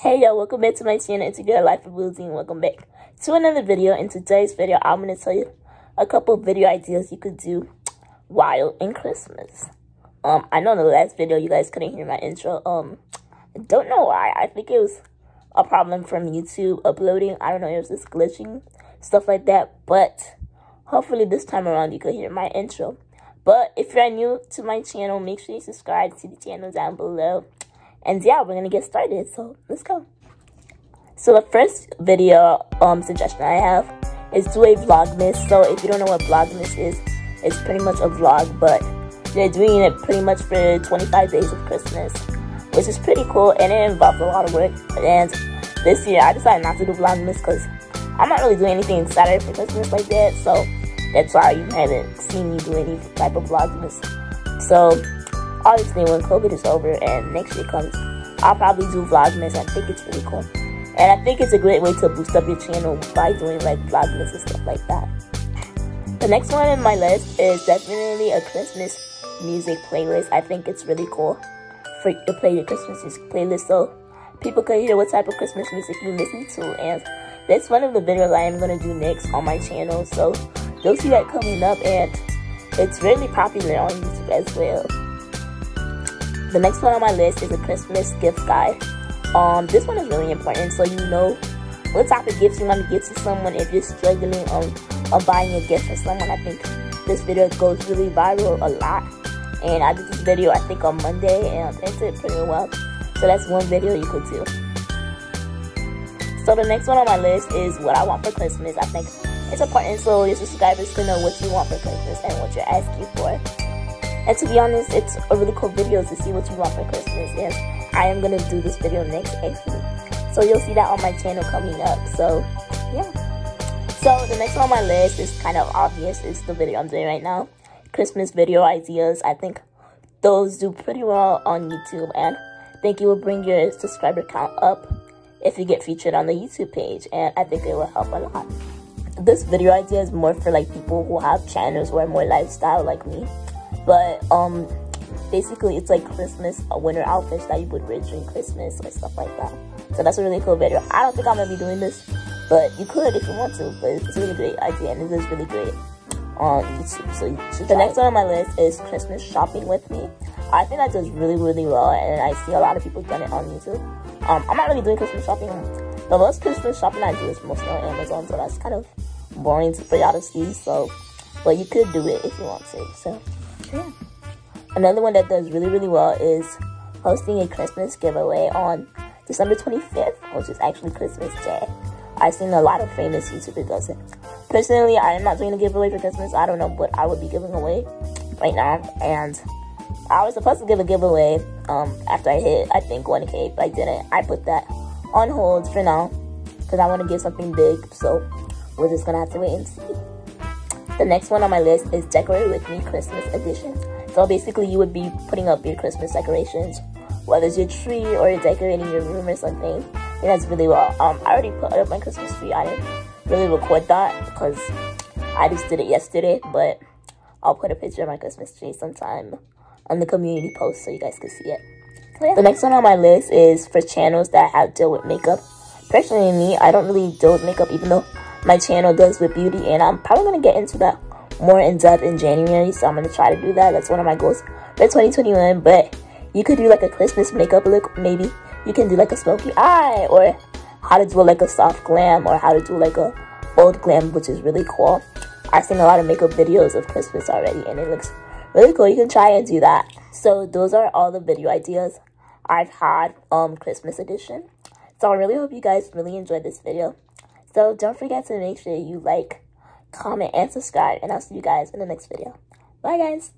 Hey yo, welcome back to my channel. It's your girl Life of and welcome back to another video. In today's video, I'm going to tell you a couple video ideas you could do while in Christmas. Um, I know in the last video you guys couldn't hear my intro. Um, don't know why. I think it was a problem from YouTube uploading. I don't know, it was just glitching, stuff like that. But hopefully this time around you could hear my intro. But if you're new to my channel, make sure you subscribe to the channel down below and yeah, we're gonna get started. So let's go. So the first video um suggestion I have is do a vlogmas. So if you don't know what vlogmas is, it's pretty much a vlog, but they're doing it pretty much for 25 days of Christmas, which is pretty cool and it involves a lot of work. And this year I decided not to do vlogmas because I'm not really doing anything excited for Christmas like that. So that's why you haven't seen me do any type of vlogmas. So obviously when COVID is over and next year comes, I'll probably do Vlogmas. I think it's really cool. And I think it's a great way to boost up your channel by doing like Vlogmas and stuff like that. The next one in my list is definitely a Christmas music playlist. I think it's really cool for you to play your Christmas music playlist so people can hear what type of Christmas music you listen to. And that's one of the videos I am going to do next on my channel. So you'll see that coming up and it's really popular on YouTube as well. The next one on my list is a Christmas gift guide. Um, this one is really important so you know what type of gifts you want to give to someone if you're struggling on, on buying a gift for someone. I think this video goes really viral a lot. And I did this video I think on Monday and it did pretty well. So that's one video you could do. So the next one on my list is what I want for Christmas. I think it's important so your subscribers can know what you want for Christmas and what you're asking for. And to be honest, it's a really cool video to see what you want for Christmas. And I am going to do this video next actually. So you'll see that on my channel coming up. So, yeah. So the next one on my list is kind of obvious. It's the video I'm doing right now. Christmas video ideas. I think those do pretty well on YouTube. And I think it will bring your subscriber count up if you get featured on the YouTube page. And I think it will help a lot. This video idea is more for like people who have channels who are more lifestyle like me but um, basically, it's like Christmas a winter outfits that you would wear during Christmas or stuff like that. So that's a really cool video. I don't think I'm gonna be doing this, but you could if you want to. But it's a really great idea and it is really great on YouTube. So you the next one on my list is Christmas shopping with me. I think that does really really well, and I see a lot of people doing it on YouTube. Um, I'm not really doing Christmas shopping. The most Christmas shopping I do is mostly on Amazon, so that's kind of boring for y'all to see. So, but you could do it if you want to. So. Yeah. Another one that does really, really well is hosting a Christmas giveaway on December 25th, which is actually Christmas Day. I've seen a lot of famous YouTubers does it. Personally, I am not doing a giveaway for Christmas. I don't know what I would be giving away right now. And I was supposed to give a giveaway um, after I hit, I think, 1K, but I didn't. I put that on hold for now because I want to give something big. So we're just going to have to wait and see. The next one on my list is Decorate With Me Christmas Edition. So basically you would be putting up your Christmas decorations, whether it's your tree or you're decorating your room or something. And that's really well. Um, I already put up my Christmas tree. I didn't really record that because I just did it yesterday, but I'll put a picture of my Christmas tree sometime on the community post so you guys can see it. So yeah. The next one on my list is for channels that have deal with makeup. Personally, me, I don't really deal with makeup even though my channel does with beauty and I'm probably going to get into that more in depth in January so I'm going to try to do that. That's one of my goals for 2021 but you could do like a Christmas makeup look maybe. You can do like a smoky eye or how to do like a soft glam or how to do like a old glam which is really cool. I've seen a lot of makeup videos of Christmas already and it looks really cool. You can try and do that. So those are all the video ideas I've had um Christmas edition. So I really hope you guys really enjoyed this video. So don't forget to make sure you like, comment, and subscribe. And I'll see you guys in the next video. Bye, guys.